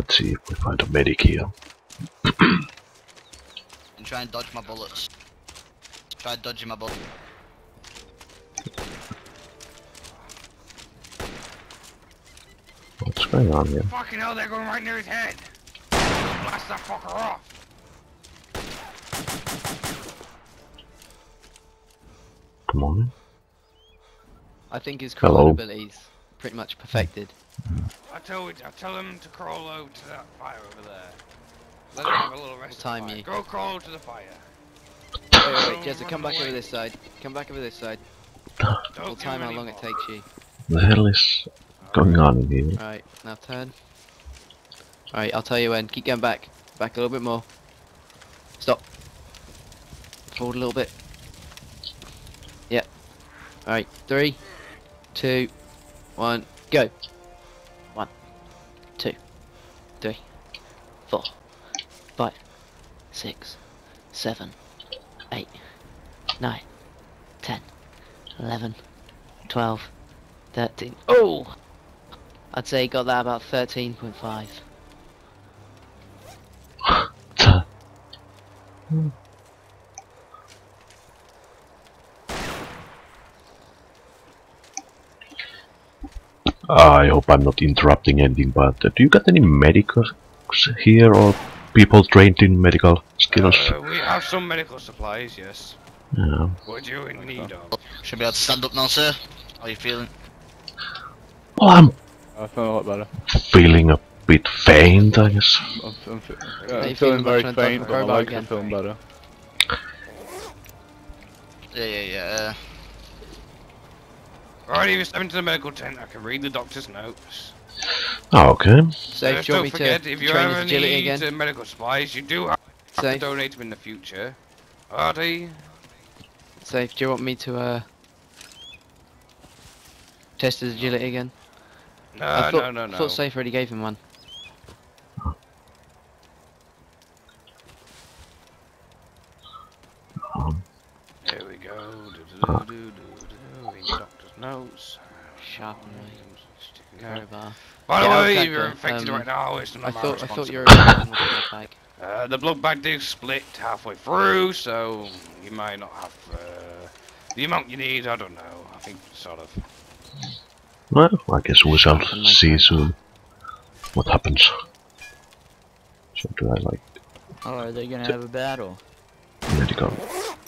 Let's see if we find a medic here. And try and dodge my bullets. Try dodging my bullets. What's going on here? Fucking hell, they're going right near his head. Blast that fucker off. Come on. I think his Hello. crawling ability's pretty much perfected. I tell I tell him to crawl over to that fire over there. Let him have a little rest. Time of the fire. you. Go crawl to the fire. Wait, wait, wait, Jezza, come back over this side. Come back over this side. Don't We'll time how any long it takes you. The hell is going on in here? Right, now turn. Alright, I'll tell you when. Keep going back. Back a little bit more. Stop. Forward a little bit. Yep. Alright, three, two, one, go. One, two, three, four, five, six, seven, eight, nine, ten, eleven, twelve, thirteen. Oh! I'd say he got that about 13.5. I hope I'm not interrupting anything, but uh, do you got any medicals here or people trained in medical skills? Uh, we have some medical supplies, yes. yeah. What are you in need of? Should be able to stand up now, sir. How are you feeling? Well, I'm I feel a lot better. feeling a bit faint, I guess. I'm, I'm, fe- Are uh, you I'm feeling feeling very faint, but Go my about legs are feeling better. Yeah, yeah, yeah. Alright, you step into the medical tent. I can read the doctor's notes. Oh, okay. Safe, Just do you don't want me forget, to if you train ever his need again? uh, medical supplies, you do have to donate them in the future. Alrighty. safe, do you want me to, uh... Test his agility again? No, I thought, no, no, no. thought Safe already gave him one. Um, There we go. Read the doctor's notes. Sharp Sticking Very By the Yeah, way, you're okay, infected um, right now, it's not I my thought I thought you were with the blood bag. Uh, the blood bag did split halfway through, so you might not have uh, the amount you need. I don't know. I think sort of. well, I guess we shall Something like see soon what happens. So do I like Oh, are they gonna have a battle? medical?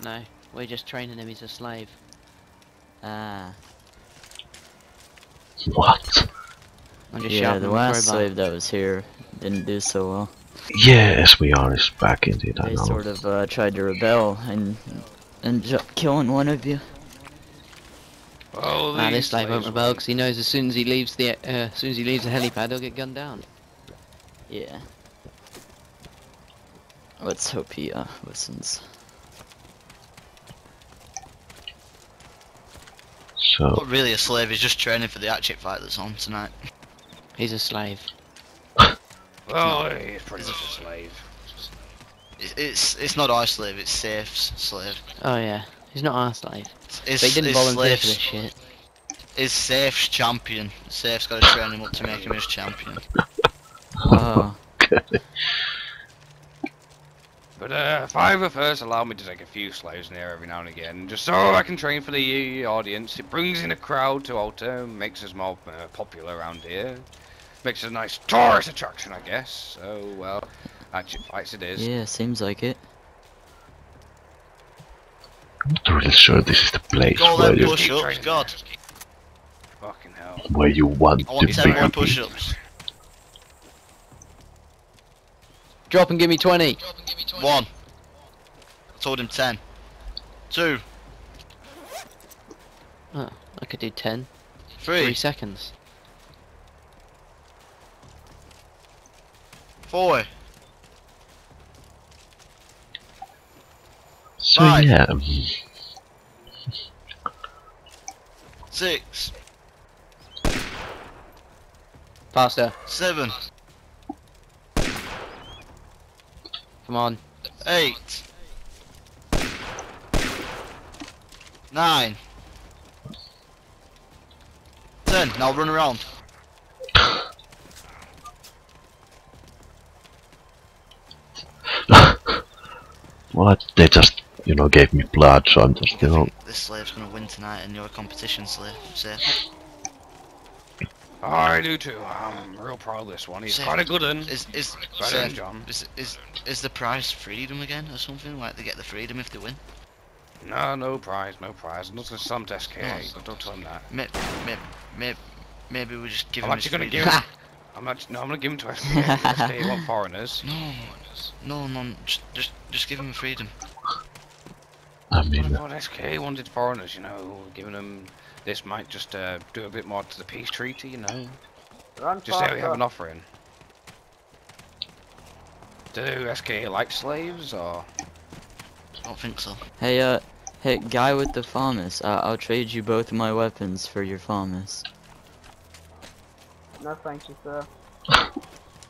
No, we're just training him, he's a slave. Ah. What? I'm just Yeah, the last crowbar. slave that was here didn't do so well. Yes, we are is back indeed, I They know. sort of uh, tried to rebel and ended up killing one of you. Oh, Nah, this these slave won't rebel because he knows as soon as he leaves the uh, as soon as he leaves the helipad, he'll get gunned down. Yeah. Let's hope he uh, listens. So, Not really a slave, he's just training for the action fight that's on tonight. He's a slave. Well, he's pretty much a slave. It's it's, it's not our slave, it's Safe's slave. Oh yeah, he's not our slave. It's, But he didn't volunteer for this shit. It's Safe's champion. Safe's got to train him up to make him his champion. Oh, But uh, Fiverr first allowed me to take a few slaves in here every now and again, just so I can train for the audience. It brings in a crowd to Altar, makes us more uh, popular around here. Makes us a nice tourist attraction, I guess. So, well, action fights it is. yeah, seems like it. I'm not really sure this is the place Go where then, you, push ups, training. God. Fucking hell. where you want I want to 10 more push ups. Drop and give me 20. One. I told him 10. Two. Ah, I could do 10. Three. Three seconds. Four. So Five. yeah, Six. Faster. Seven. Come on. Eight. nine, ten. Now run around. well, they just, you know, gave me blood, so I'm just, you know... This slave's gonna win tonight in your competition, slave. I do too. I'm real proud of this one. He's Say- quite a good one. Is is Right safe, John. is is is the prize freedom again or something? Like they get the freedom if they win? No, no prize, no prize. Not to some SKA. Nice. Don't tell him that. Maybe maybe maybe, maybe we just give I'm him his actually gonna give him. I'm actually, no, I'm gonna give him to SKA. SKA want foreigners. No, no, no. Just just just give him freedom. I What mean, about SKA wanted foreigners? You know, giving them this might just uh, do a bit more to the peace treaty. You know, just say we have an offering. Do SKA like slaves or? I don't think so. Hey, uh, hey, guy with the farmers. Uh, I'll trade you both of my weapons for your farmers. No, thank you, sir.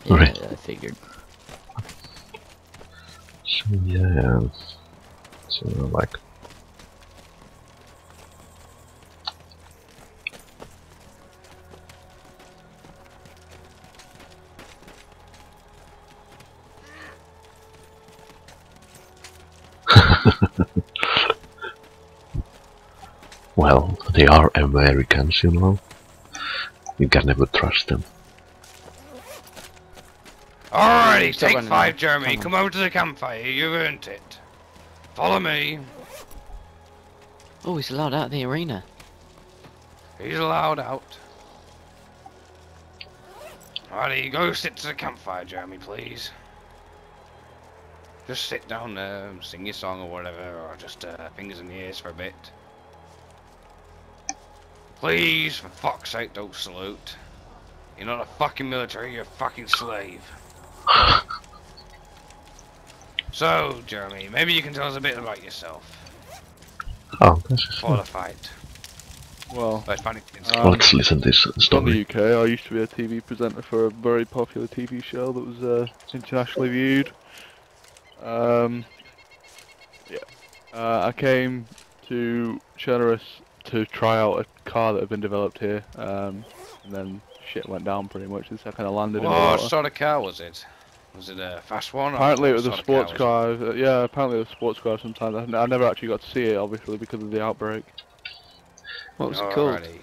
Yeah, Right. I figured. so yeah, so like, well, they are Americans, you know. You can never trust them. Alrighty, Stop take running five, now. Jeremy. Come Come over to the campfire. You've earned it. Follow me. Oh, he's allowed out of the arena. He's allowed out. Alrighty, go sit to the campfire, Jeremy, please. Just sit down there, and sing your song or whatever, or just uh, fingers in the ears for a bit. Please, for fuck's sake, don't salute. You're not a fucking military, you're a fucking slave. So, Jeremy, maybe you can tell us a bit about yourself Oh, this is. before the fight. Well, Let's find it. Um, Let's listen to this from story. the UK, I used to be a TV presenter for a very popular TV show that was uh, internationally viewed. Um, yeah. Uh, I came to Chernarus to try out a car that had been developed here, um, and then shit went down pretty much. This I kind of landed in the What sort of car was it? Was it a fast one? or Apparently it was a sports was car. uh, Yeah, apparently it was a sports car. Sometimes I, I never actually got to see it, obviously because of the outbreak. What was it? it called? Alrighty.